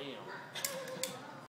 canhão.